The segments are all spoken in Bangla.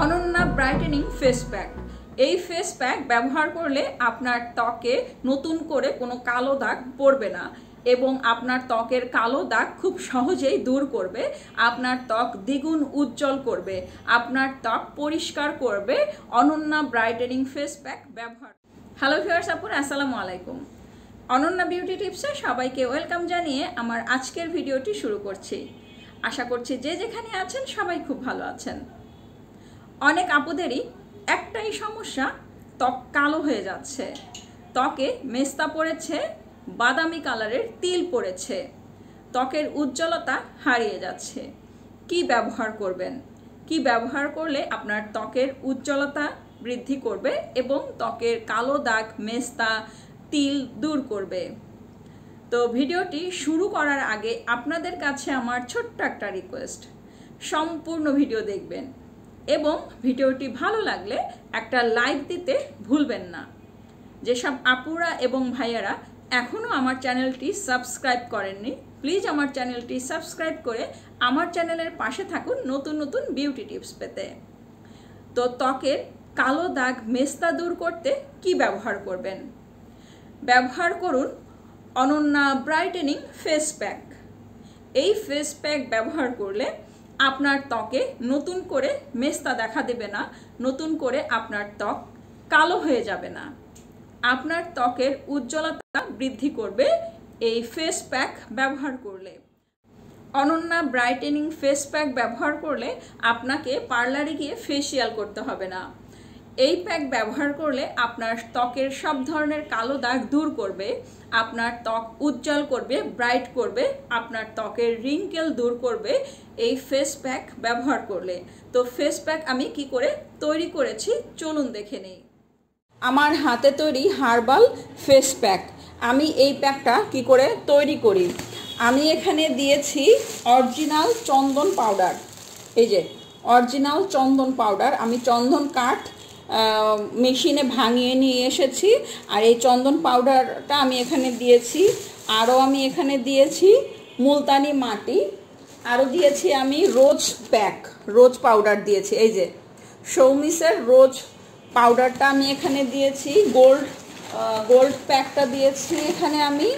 অনন্যা ব্রাইটেনিং ফেস প্যাক এই ফেস প্যাক ব্যবহার করলে আপনার ত্বকে নতুন করে কোনো কালো দাগ পড়বে না এবং আপনার ত্বকের কালো দাগ খুব সহজেই দূর করবে, আপনার ত্বক দ্বিগুণ উজ্জ্বল করবে, আপনার ত্বক পরিষ্কার করবে, অনন্যা ব্রাইটেনিং ফেস প্যাক ব্যবহার। হ্যালো ভিউয়ার্স আপুর আসসালামু আলাইকুম। অনন্যা বিউটি টিপসে সবাইকে ওয়েলকাম জানিয়ে আমার আজকের ভিডিওটি শুরু করছি। আশা করছি যে যেখানে আছেন সবাই খুব ভালো আছেন। অনেক আপুদেরই একটাই সমস্যা, ত্বক কালো হয়ে যাচ্ছে। ত্বকে মেস্তা পড়েছে, বাদামি কালারের তিল পড়েছে। ত্বকের উজ্জ্বলতা হারিয়ে যাচ্ছে। কি ব্যবহার করবেন? কি ব্যবহার করলে আপনার ত্বকের উজ্জ্বলতা বৃদ্ধি করবে এবং ত্বকের কালো দাগ, মেস্তা, তিল দূর করবে? তো ভিডিওটি শুরু করার আগে আপনাদের কাছে আমার ছোট্ট একটা রিকোয়েস্ট সম্পূর্ণ ভিডিও দেখবেন। এবং ভিডিওটি ভালো লাগলে একটা লাইক দিতে ভুলবেন না। যেসব আপুরা এবং ভাইয়ারা এখনও আমার চ্যানেলটি সাবস্ক্রাইব করেননি, প্লিজ আমার চ্যানেলটি সাবস্ক্রাইব করে আমার চ্যানেলের পাশে থাকুন নতুন নতুন বিউটি টিপস পেতে। তো ত্বকের কালো দাগ মেস্তা দূর করতে কি ব্যবহার করবেন? ব্যবহার করুন অনন্যা ব্রাইটেনিং ফেস প্যাক। এই ফেস প্যাক ব্যবহার করলে আপনার ত্বকে নতুন করে মেস্তা দেখা দেবে না, নতুন করে আপনার ত্বক কালো হয়ে যাবে না। আপনার ত্বকের উজ্জ্বলতা বৃদ্ধি করবে এই ফেস প্যাক ব্যবহার করলে। অনন্যা ব্রাইটেনিং ফেস প্যাক ব্যবহার করলে আপনাকে পার্লারে গিয়ে ফেসিয়াল করতে হবে না। এই প্যাক ব্যবহার করলে আপনার ত্বকের সব ধরনের কালো দাগ দূর করবে, আপনার ত্বক উজ্জ্বল করবে ব্রাইট করবে, আপনার ত্বকের রিঙ্কেল দূর করবে এই ফেস প্যাক ব্যবহার করলে। তো ফেস প্যাক আমি কি করে তৈরি করেছি? চলুন দেখে নেই। আমার হাতে তৈরি হার্বাল ফেস প্যাক আমি এই প্যাকটা কি করে তৈরি করি? আমি এখানে দিয়েছি অরিজিনাল চন্দন পাউডার এই যে, অরিজিনাল চন্দন পাউডার আমি চন্দন কাঠ মেশিনে ভাঙিয়ে নিয়ে এসেছি। আর এই চন্দন পাউডারটা আমি এখানে দিয়েছি। আরও আমি এখানে দিয়েছি মুলতানি মাটি। আরও দিয়েছি আমি রোজ প্যাক, রোজ পাউডার দিয়েছি। এই যে, সৌমিসের রোজ পাউডারটা আমি এখানে দিয়েছি। গোল্ড গোল্ড প্যাকটা দিয়েছি এখানে আমি।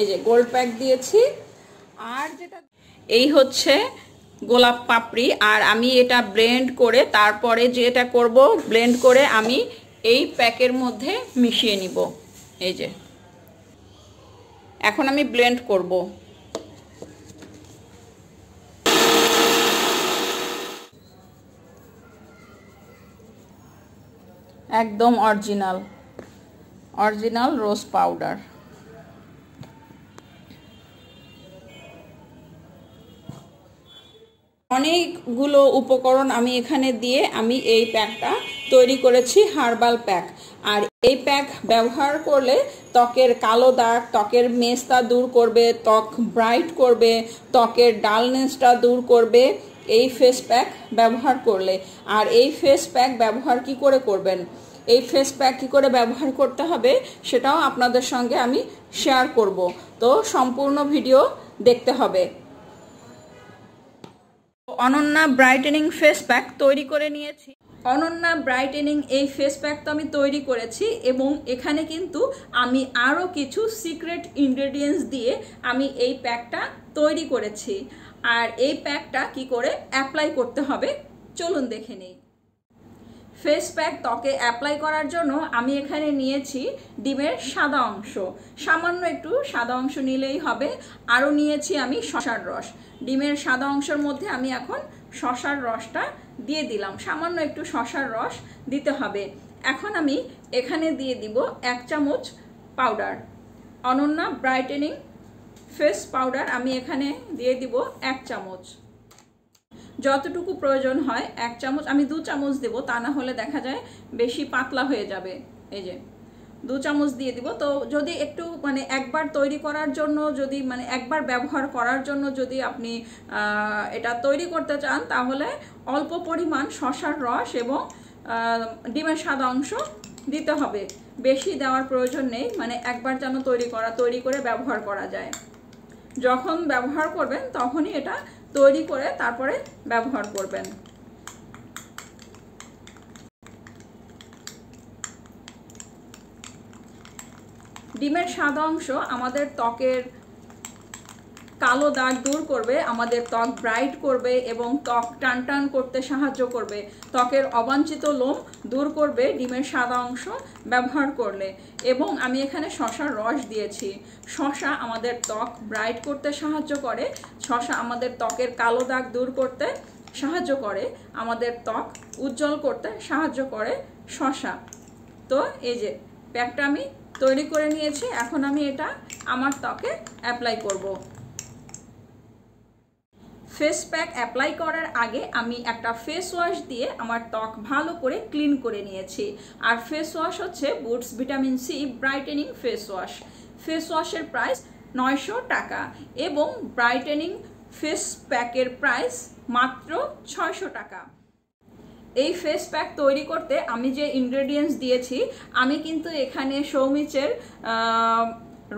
এই যে, গোল্ড প্যাক দিয়েছি। আর যেটা এই হচ্ছে গোলাপ পাপড়ি আর আমি এটা ব্লেন্ড করে তারপরে যেটা করব ব্লেন্ড করে আমি এই প্যাকের মধ্যে মিশিয়ে নিব। এই যে। এখন আমি ব্লেন্ড করব। একদম অরিজিনাল অরিজিনাল রোজ পাউডার অনেকগুলো উপকরণ আমি এখানে দিয়ে আমি এই প্যাকটা তৈরি করেছি, হার্বাল প্যাক। আর এই প্যাক ব্যবহার করলে ত্বকের কালো দাগ, ত্বকের মেস্তা দূর করবে, ত্বক ব্রাইট করবে, ত্বকের ডালনেসটা দূর করবে। এই ফেস প্যাক ব্যবহার করলে। আর এই ফেস প্যাক ব্যবহার কি করে করবেন? এই ফেস প্যাক কী করে ব্যবহার করতে হবে সেটাও আপনাদের সঙ্গে আমি শেয়ার করব। তো সম্পূর্ণ ভিডিও দেখতে হবে। অনন্যা ব্রাইটেনিং ফেস প্যাক তৈরি করে নিয়েছি। অনন্যা ব্রাইটেনিং এই ফেস প্যাক তো আমি তৈরি করেছি এবং এখানে কিন্তু আমি আরও কিছু সিক্রেট ইনগ্রেডিয়েন্টস দিয়ে আমি এই প্যাকটা তৈরি করেছি। আর এই প্যাকটা কি করে অ্যাপ্লাই করতে হবে, চলুন দেখে নেই। ফেস প্যাক ত্বকে অ্যাপ্লাই করার জন্য আমি এখানে নিয়েছি ডিমের সাদা অংশ। সামান্য একটু সাদা অংশ নিলেই হবে। আরও নিয়েছি আমি শশার রস। ডিমের সাদা অংশের মধ্যে আমি এখন শশার রসটা দিয়ে দিলাম। সামান্য একটু শশার রস দিতে হবে। এখন আমি এখানে দিয়ে দিব এক চামচ powder Ananya brightening face powder আমি এখানে দিয়ে দিব এক চামচ। যতটুকু প্রয়োজন হয়, এক চামচ, আমি দু চামচ দেব, তা না হলে দেখা যায় বেশি পাতলা হয়ে যাবে। এই যে, দু চামচ দিয়ে দিব। তো যদি একটু মানে একবার তৈরি করার জন্য যদি মানে একবার ব্যবহার করার জন্য যদি আপনি এটা তৈরি করতে চান, তাহলে অল্প পরিমাণ শশার রস এবং ডিমের সাদা অংশ দিতে হবে। বেশি দেওয়ার প্রয়োজন নেই মানে একবার যেন তৈরি করা, তৈরি করে ব্যবহার করা যায়। যখন ব্যবহার করবেন, তখনই এটা তৈরি করে তারপরে ব্যবহার করবেন। ডিমের সাদা অংশ আমাদের ত্বকের কালো দাগ দূর করবে, আমাদের ত্বক ব্রাইট করবে এবং ত্বক টান টান করতে সাহায্য করবে। ত্বকের অবাঞ্ছিত লোম দূর করবে, ডিমের সাদা অংশ ব্যবহার করলে। এবং আমি এখানে শশার রস দিয়েছি। শশা আমাদের ত্বক ব্রাইট করতে সাহায্য করে, শশা আমাদের ত্বকের কালো দাগ দূর করতে সাহায্য করে, আমাদের ত্বক উজ্জ্বল করতে সাহায্য করে শশা। তো এই যে, প্যাকটা আমি তৈরি করে নিয়েছি, এখন আমি এটা আমার ত্বকে অ্যাপ্লাই করব। ফেস প্যাক অ্যাপ্লাই করার আগে আমি একটা ফেস ওয়াশ দিয়ে আমার ত্বক ভালো করে ক্লিন করে নিয়েছি। আর ফেস ওয়াশ হচ্ছে Boots vitamin C brightening face wash face ওয়াশের প্রাইস নয়শো টাকা এবং ব্রাইটেনিং ফেস প্যাকের প্রাইস মাত্র ছয়শো টাকা। এই ফেস প্যাক তৈরি করতে আমি যে ইনগ্রেডিয়েন্টস দিয়েছি, আমি কিন্তু এখানে সৌমিচের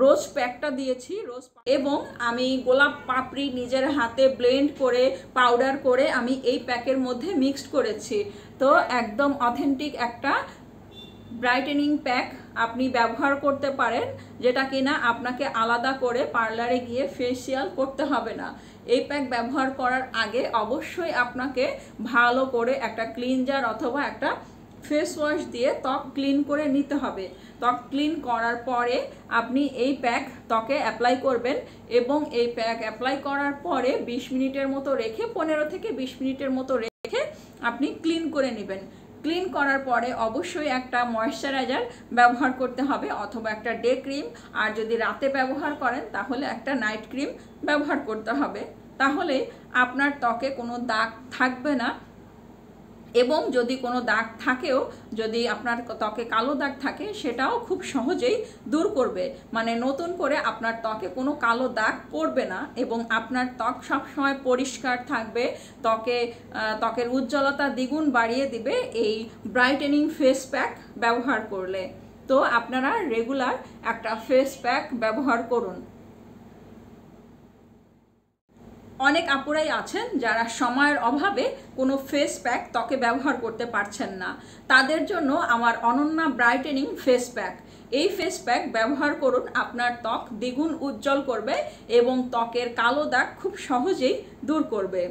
রোজ প্যাকটা দিয়েছি, রোজ এবং আমি গোলাপ পাপড়ি নিজের হাতে ব্লেন্ড করে পাউডার করে আমি এই প্যাকের মধ্যে মিক্সড করেছি। তো একদম অথেন্টিক একটা ব্রাইটেনিং প্যাক আপনি ব্যবহার করতে পারেন, যেটা কিনা আপনাকে আলাদা করে পার্লারে গিয়ে ফেসিয়াল করতে হবে না। এই প্যাক ব্যবহার করার আগে অবশ্যই আপনাকে ভালো করে একটা ক্লিনজার অথবা একটা ফেস ওয়াশ দিয়ে ত্বক ক্লিন করে নিতে হবে। ত্বক ক্লিন করার পরে আপনি এই প্যাক ত্বকে অ্যাপ্লাই করবেন এবং এই প্যাক অ্যাপ্লাই করার পরে ২০ মিনিটের মতো রেখে, পনেরো থেকে ২০ মিনিটের মতো রেখে আপনি ক্লিন করে নেবেন। ক্লিন করার পরে অবশ্যই একটা ময়শ্চারাইজার ব্যবহার করতে হবে অথবা একটা ডে ক্রিম আর যদি রাতে ব্যবহার করেন, তাহলে একটা নাইট ক্রিম ব্যবহার করতে হবে। তাহলে আপনার ত্বকে কোনো দাগ থাকবে না। এবং যদি কোনো দাগ থাকেও, যদি আপনার ত্বকে কালো দাগ থাকে, সেটাও খুব সহজেই দূর করবে। মানে নতুন করে আপনার ত্বকে কোনো কালো দাগ পড়বে না এবং আপনার ত্বক সবসময় পরিষ্কার থাকবে, ত্বকে ত্বকের উজ্জ্বলতা দ্বিগুণ বাড়িয়ে দিবে এই ব্রাইটেনিং ফেস প্যাক ব্যবহার করলে। তো আপনারা রেগুলার একটা ফেস প্যাক ব্যবহার করুন। অনেক আপুরাই আছেন যারা সময়ের অভাবে কোনো ফেস প্যাক ত্বকে ব্যবহার করতে পারছেন না। তাদের জন্য আমার অনন্যা ব্রাইটেনিং ফেস প্যাক এই ফেস প্যাক ব্যবহার করুন, আপনার ত্বক দ্বিগুণ উজ্জ্বল করবে এবং ত্বকের কালো দাগ খুব সহজেই দূর করবে।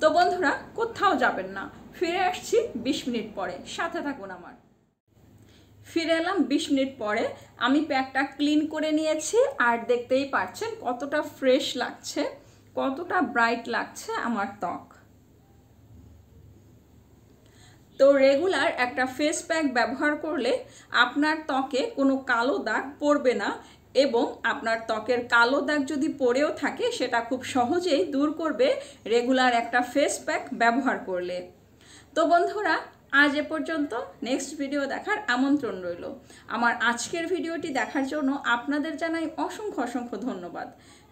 তো বন্ধুরা, কোথাও যাবেন না। ফিরে আসছি বিশ মিনিট পরে। সাথে থাকুন আমার। ফিরে এলাম বিশ মিনিট পরে। আমি প্যাকটা ক্লিন করে নিয়েছি আর দেখতেই পাচ্ছেন কতটা ফ্রেশ লাগছে। কতটা ব্রাইট লাগছে আমার ত্বক? তো রেগুলার একটা ফেস প্যাক ব্যবহার করলে আপনার ত্বকে কোনো কালো দাগ পড়বে না এবং আপনার ত্বকের কালো দাগ যদি পড়েও থাকে, সেটা খুব সহজেই দূর করবে রেগুলার একটা ফেস প্যাক ব্যবহার করলে। তো বন্ধুরা, আজ এ পর্যন্ত। নেক্সট ভিডিও দেখার আমন্ত্রণ রইল। আমার আজকের ভিডিওটি দেখার জন্য আপনাদের জানাই অসংখ্য অসংখ্য ধন্যবাদ।